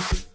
you